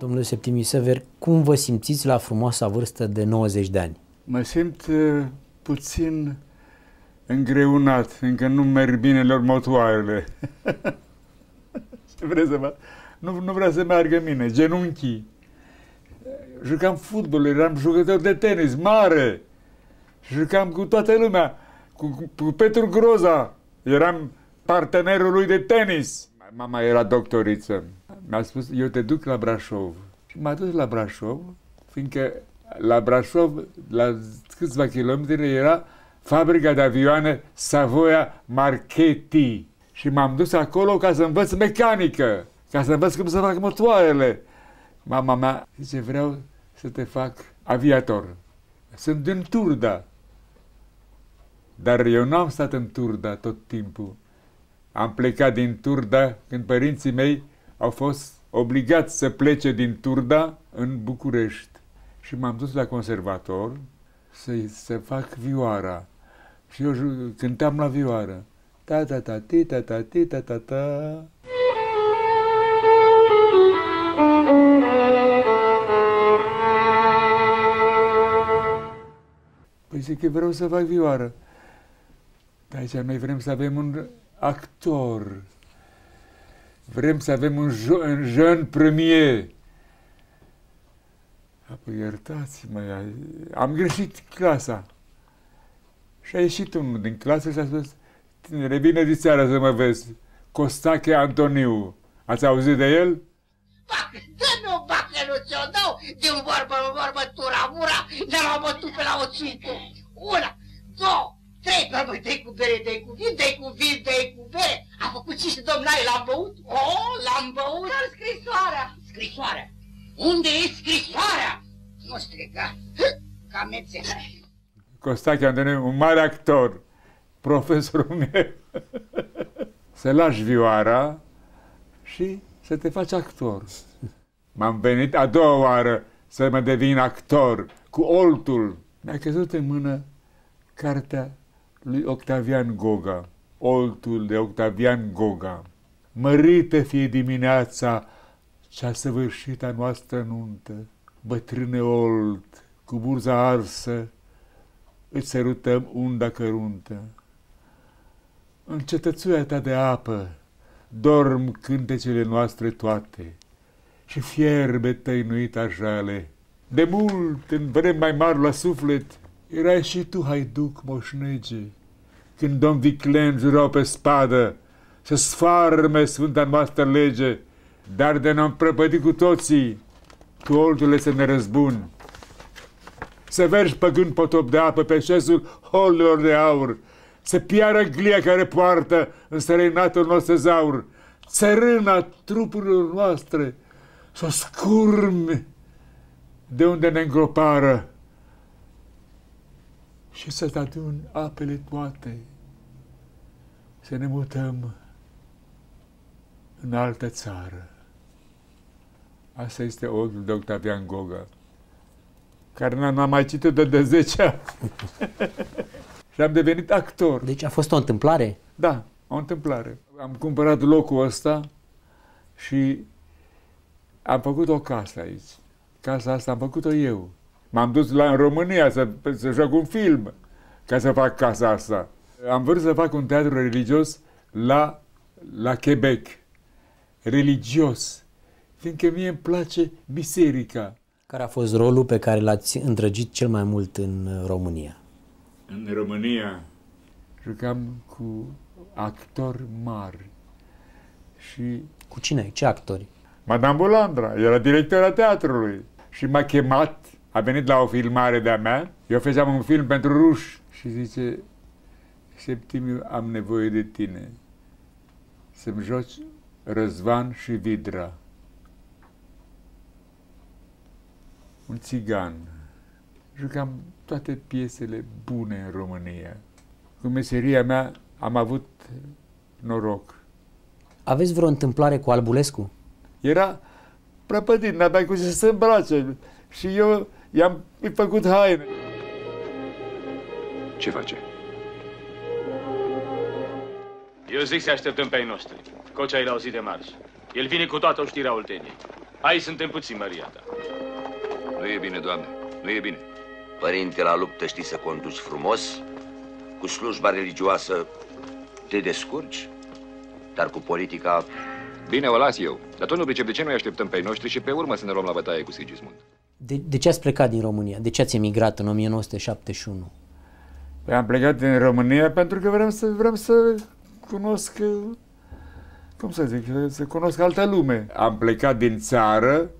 Domnule Septimiu Sever, cum vă simțiți la frumoasa vârstă de 90 de ani? Mă simt uh, puțin îngreunat, încă nu merg bine lor motoarele. Ce vreți să mă... Nu, nu vrea să meargă mine, genunchii. Jucam fotbal, eram jucător de tenis, mare. Jucam cu toată lumea, cu, cu Petru Groza. Eram partenerul lui de tenis. Mama era doctoriță. Mi-a spus, eu te duc la Brașov. Și m-a dus la Brașov, fiindcă la Brașov, la câțiva kilometri, era fabrica de avioane Savoia Marchetti. Și m-am dus acolo ca să învăț mecanică, ca să învăț cum să fac motoarele. Mama mea zice, vreau să te fac aviator. Sunt din Turda. Dar eu nu am stat în Turda tot timpul. Am plecat din Turda când părinții mei au fost obligați să plece din Turda în București. Și m-am dus la conservator să, să fac vioara. Și eu cântam la vioară. Ta ta ta ti ta ta ti ta ta ta. Păi zic că vreau să fac vioară. Dar aici noi vrem să avem un actor. Vrem să avem un, jo- un jeune premier. Apoi iertați-mă, am greșit clasa. Și a ieșit unul din clasă și a spus, tinere, bine de seara să mă vezi. Costache Antoniu. Ați auzit de el? Bacă, dă-mi o bacă, nu ți-o dau, din vorbă în vorbă, tura mura, ne l-am bătut pe la o țuică. Una, două, trei, bă, bă, dă cu bere, dă cu vin, dă cu vin, dă cu bere. A făcut și și domnule, l-am băut? O, l-am băut. Dar scrisoarea. Scrisoarea. Unde e scrisoarea? Nu striga, ca mețelă. Costache Antoniu, un mare actor, profesorul meu. să lași vioara și să te faci actor. M-am venit a doua oară să mă devin actor cu oltul. Mi-a căzut în mână cartea lui Octavian Goga, oltul de Octavian Goga. Mărită fie dimineața cea săvârșită a noastră nuntă, bătrâne olt, cu burza arsă, îți sărutăm unda căruntă. În cetățuia ta de apă dorm cântecele noastre toate și fierbe tăinuita jale. De mult, în vrem mai mari la suflet, erai și tu haiduc moșnege, când domn Viclen jurau pe spadă să sfarme sfânta noastră lege, dar de ne-am prăpădit cu toții, tu oltule să ne răzbuni să vergi păgând potop de apă pe șezul holilor de aur, să piară glia care poartă în străinatul nostru zaur, țărâna trupurilor noastre, să o scurme de unde ne îngropară și să-ți adun apele toate, să ne mutăm în altă țară. Asta este odul de Octavian Goga care n-am mai citit de, de 10 ani. și am devenit actor. Deci a fost o întâmplare? Da, o întâmplare. Am cumpărat locul ăsta și am făcut o casă aici. Casa asta am făcut-o eu. M-am dus la în România să, să joc un film ca să fac casa asta. Am vrut să fac un teatru religios la, la Quebec. Religios. Fiindcă mie îmi place biserica. Care a fost rolul pe care l-ați îndrăgit cel mai mult în România? În România jucam cu actori mari și... Cu cine? Ce actori? Madame Bulandra, era directora teatrului și m-a chemat, a venit la o filmare de-a mea, eu făceam un film pentru ruși și zice, Septimiu, am nevoie de tine să-mi joci Răzvan și Vidra. un țigan. Jucam toate piesele bune în România. Cu meseria mea am avut noroc. Aveți vreo întâmplare cu Albulescu? Era prăpădit, n-avea cu să se îmbrace. Și eu i-am făcut haine. Ce face? Eu zic să așteptăm pe ai noștri. Cocea l-a auzit de marș. El vine cu toată oștirea Olteniei. Ai suntem puțini, Maria ta. Nu e bine, doamne, nu e bine. Părinte, la luptă știi să conduci frumos, cu slujba religioasă te descurci, dar cu politica... Bine, o las eu. Dar tot nu pricep de ce noi așteptăm pe ei noștri și pe urmă să ne luăm la bătaie cu Sigismund. De, de ce ați plecat din România? De ce ați emigrat în 1971? Păi am plecat din România pentru că vreau să, vreau să cunosc, cum să zic, să cunosc altă lume. Am plecat din țară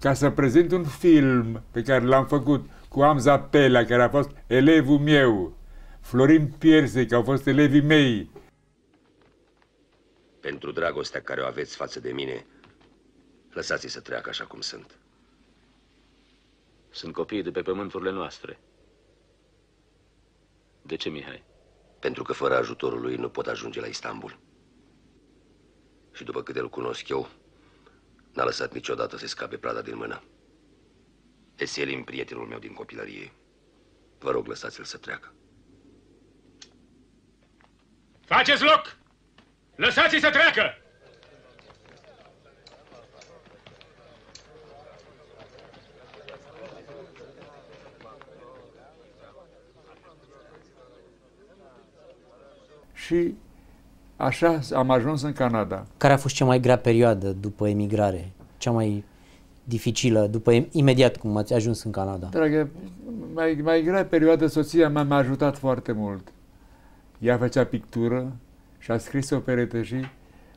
ca să prezint un film pe care l-am făcut cu Amza Pelea, care a fost elevul meu, Florin Pierse, care au fost elevii mei. Pentru dragostea care o aveți față de mine, lăsați-i să treacă așa cum sunt. Sunt copiii de pe pământurile noastre. De ce, Mihai? Pentru că fără ajutorul lui nu pot ajunge la Istanbul. Și după cât îl cunosc eu, n-a lăsat niciodată să scape prada din mână. Eselim, prietenul meu din copilărie. Vă rog, lăsați-l să treacă. Faceți loc! Lăsați-i să treacă! Și așa am ajuns în Canada. Care a fost cea mai grea perioadă după emigrare? Cea mai dificilă, după imediat cum ați ajuns în Canada? Dragă, mai, mai grea perioadă, soția mea m-a ajutat foarte mult. Ea făcea pictură și a scris operete și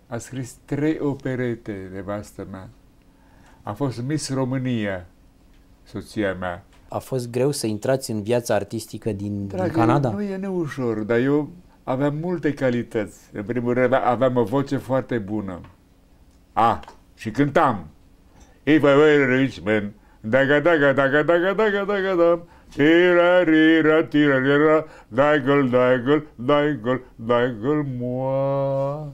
a scris trei operete, nevastă mea. A fost Miss România, soția mea. A fost greu să intrați în viața artistică din, Dragă, din Canada? Nu e neușor, dar eu aveam multe calități. În primul rând, aveam o voce foarte bună. A, și cântam. If I were a rich man, daga daga daga daga daga daga dam, tira rira tira rira, daigul daigul daigul daigul moa.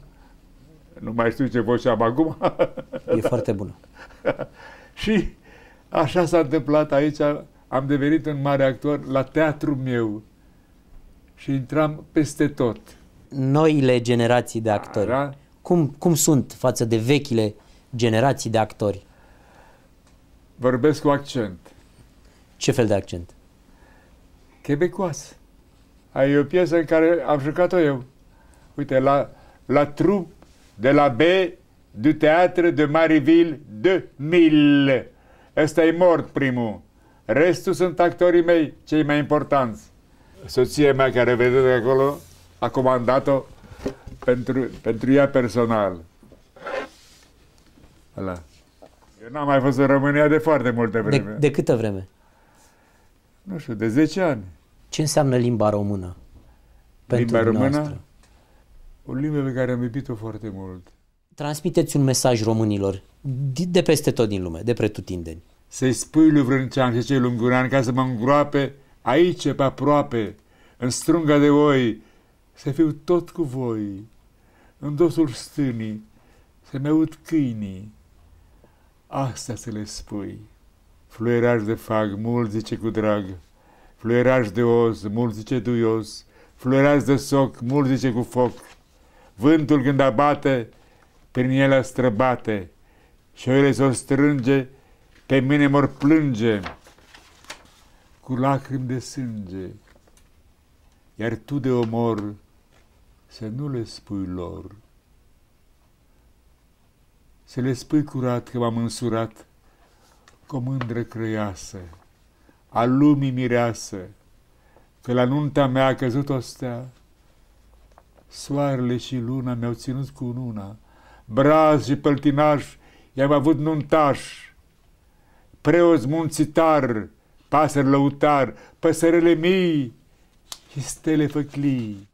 Nu mai știu ce voce am acum. E foarte bună. și așa s-a întâmplat aici. Am devenit un mare actor la teatru meu și intram peste tot. Noile generații de actori, Da? cum, cum sunt față de vechile generații de actori? Vorbesc cu accent. Ce fel de accent? Quebecoasă. Ai o piesă în care am jucat-o eu. Uite, la, la trup de la B du Théâtre de Marieville 2000. Ăsta e mort primul. Restul sunt actorii mei, cei mai importanți. Soția mea care vedeți acolo a comandat-o pentru, pentru ea personal. Ăla. Eu n-am mai fost în România de foarte multă De, vreme. de câtă vreme? Nu știu, de 10 ani. Ce înseamnă limba română? pentru Limba română? dumneavoastră? O limbă pe care am iubit-o foarte mult. Transmiteți un mesaj românilor de, de peste tot din lume, de pretutindeni. Să-i spui lui Vrâncean și cei lungureani ca să mă îngroape aici, pe aproape, în strunga de oi, să fiu tot cu voi, în dosul stânii, să-mi aud câinii. Asta să le spui. Fluieraj de fag, mult zice cu drag, fluieraj de os, mult zice duios, fluieraj de soc, mult zice cu foc. Vântul când abate, prin ele străbate, și oile s-o strânge, pe mine mor plânge, cu lacrimi de sânge. Iar tu de omor, să nu le spui lor. Să le spui curat că m-am însurat cu o mândră crăiasă, a lumii mireasă, că la nunta mea a căzut o stea, soarele și luna mi-au ținut cu una, braz și păltinaș i-am avut nuntaș, preoți munțitar, pasări lăutar, păsărele mii și stele făclii.